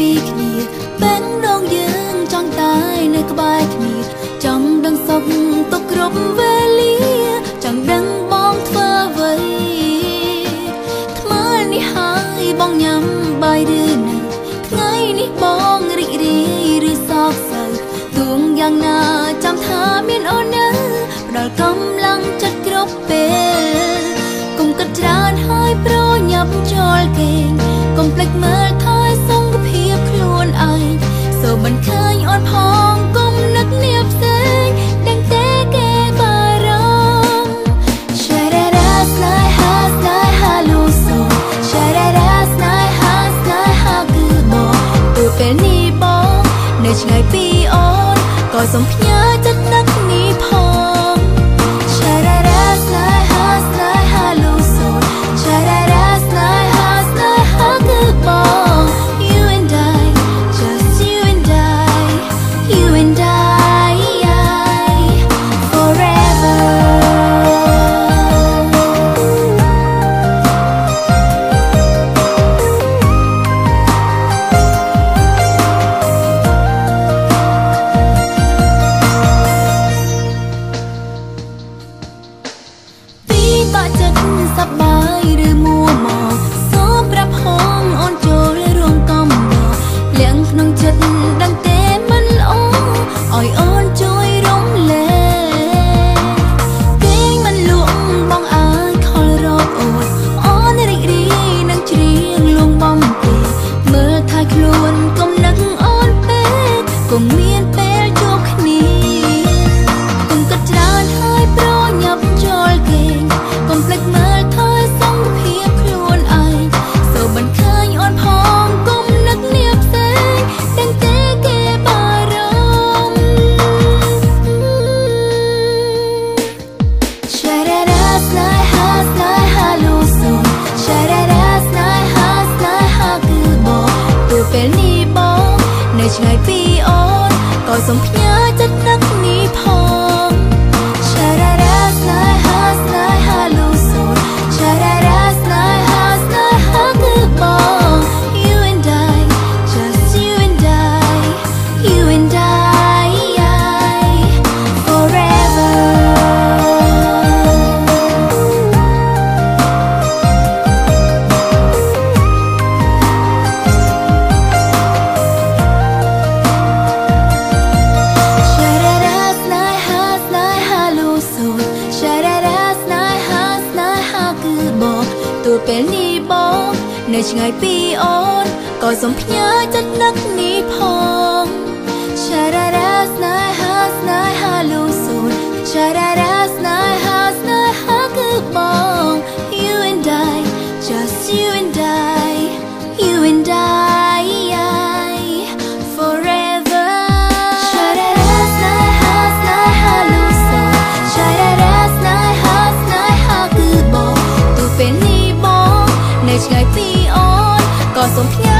ពីគ្នាពេលដងយើងចង់តែនៅក្បែរគ្នាចង់ដឹងសុខទុកគ្រប់វេលាចង់ដឹងបងធ្វើអ្វីថ្មើនេះហើយបងញ៉ាំបាយឬនៅថ្ងៃនេះបងរីករាយឬសោកសៅទួងយ៉ាងណាចាំថាមានអូននៅផ្ដល់កម្លាំងចិត្តគ្រប់ពេលគុំគិតច្រើនហើយប្រញាប់ចូលគេកុំភ្លេចមើល អូនផងគុំនឹកនាផ្សេងដឹងតែគេបារម្ភ Sharara sly ha sly ha lu so Sharara sly ha sly ha គឺបងពេលនេះបងនៅឆ្ងាយពីអូនក៏សូមផ្ញើ សូមផ្ញើចិត្ត ពេលនេះបង នៅឆ្ងាយពីអូនក៏សូមផ្ញើចិត្តនឹកនេះផ ពីអូនក៏សូមផ្ញើ